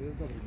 BMW